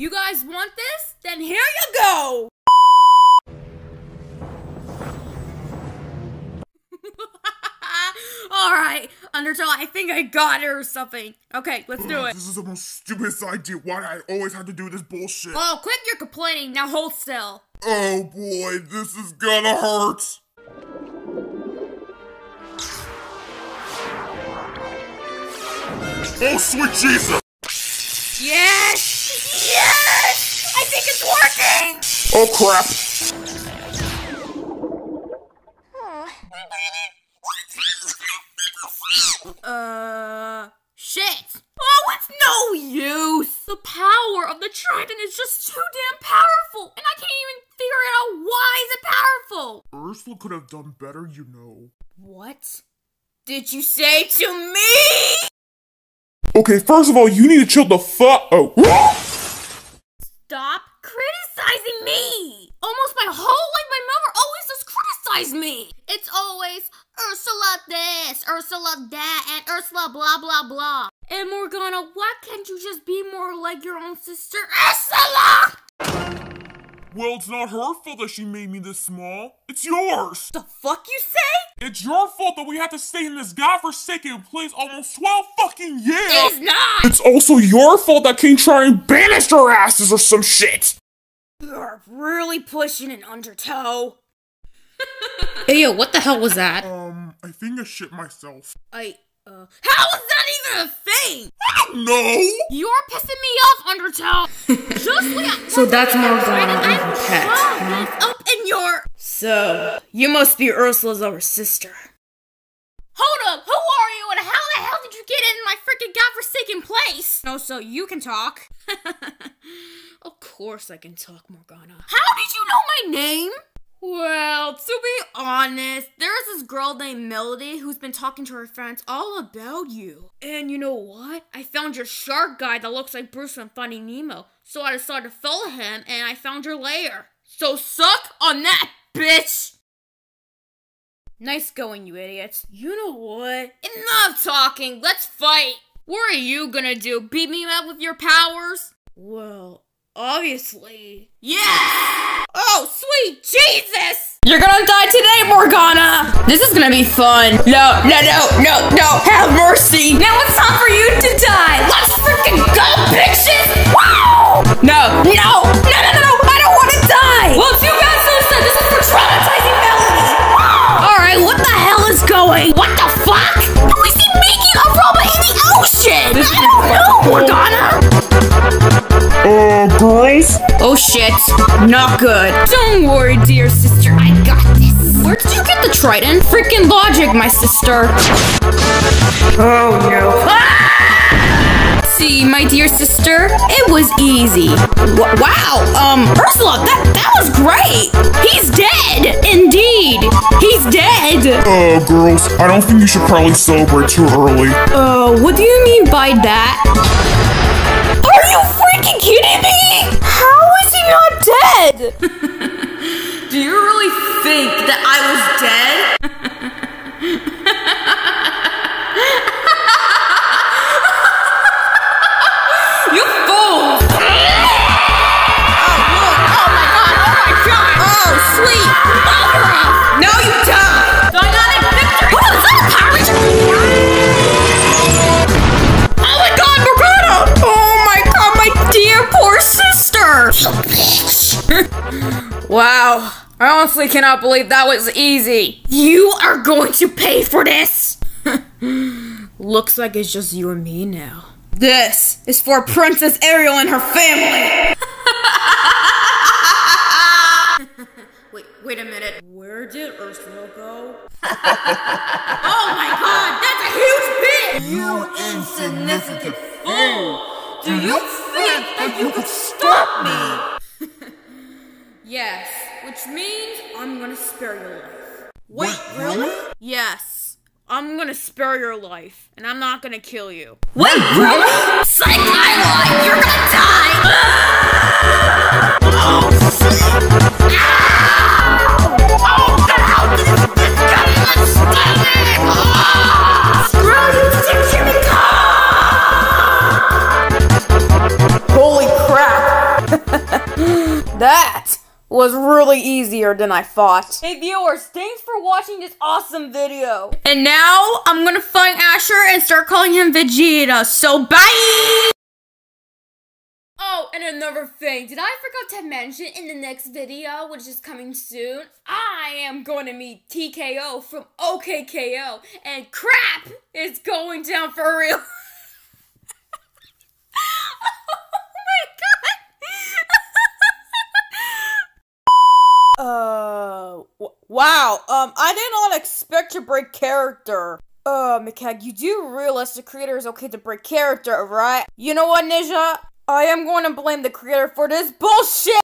You guys want this? Then here you go! Alright, Undertow, I think I got it or something. Okay, let's do it. This is the most stupidest idea. Why do I always have to do this bullshit? Oh, quit your complaining. Now hold still. Oh boy, this is gonna hurt. Oh sweet Jesus! Yes! Yes! I think it's working! Oh crap! Uh, shit. Oh, it's no use. The power of the trident is just too damn powerful, and I can't even figure out why is it powerful. Ursula could have done better, you know. What did you say to me? Okay, first of all, you need to chill the fuck. Oh. Stop criticizing me. Almost my whole life, my mother always just criticize me. It's always Ursula this, Ursula that, and Ursula blah blah blah. And Morgana, why can't you just be more like your own sister, Ursula? Well, it's not her fault that she made me this small. It's yours. The fuck you say? It's your fault that we had to stay in this godforsaken place almost 12 fucking years. It's not. It's also your fault that King Triton banished our asses or some shit. You're really pushing an undertow. hey, yo, what the hell was that? Um, I think I shit myself. I, uh, how is that even a thing? No! You're pissing me off, Undertow. Just like So that's more Morgana and I'm pet, shocked up in your. So, you must be Ursula's other sister. Hold up, who are you, and how the hell did you get in my freaking godforsaken place? Oh, so you can talk. of course I can talk, Morgana. How did you know my name? Well, to be honest, there's this girl named Melody who's been talking to her friends all about you. And you know what? I found your shark guy that looks like Bruce from Finding Nemo. So I decided to follow him and I found your lair. So suck on that, bitch! Nice going, you idiots. You know what? Enough talking, let's fight! What are you gonna do? Beat me up with your powers? Well, obviously. Yeah! Oh, sweet Jesus! You're gonna die today, Morgana! This is gonna be fun. No, no, no, no, no, have mercy! Now it's time for you shit, not good. Don't worry, dear sister. I got this. Where did you get the trident? Freaking logic, my sister. Oh no. See, my dear sister, it was easy. W- wow, um, Ursula, that that was great. He's dead. Indeed, he's dead. Uh, girls, I don't think you should probably celebrate too early. Uh, what do you mean by that? Dead? Do you really think that I was dead? I honestly cannot believe that was easy. You are going to pay for this! Looks like it's just you and me now. This is for Princess Ariel and her family. Wait, wait a minute. Where did Ursula go? Oh my god, that's a huge bit! You insignificant fool! Do you think that you could stop me? yes, which means I'm gonna spare your life. Wait, really? Yes, I'm gonna spare your life, and I'm not gonna kill you. Wait, really? Psych, I lied! You're gonna die! was really easier than I thought. Hey viewers, thanks for watching this awesome video. And now I'm gonna find Asher and start calling him Vegeta. So bye! Oh, and another thing, did I forget to mention in the next video, which is coming soon, I am going to meet TKO from OK K.O., and crap is going down for real. Uh, w- wow. Um, I did not expect to break character. Uh, Macaque, you do realize the creator is okay to break character, right? You know what, Ninja? I am going to blame the creator for this bullshit!